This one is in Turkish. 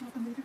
Hı -hı.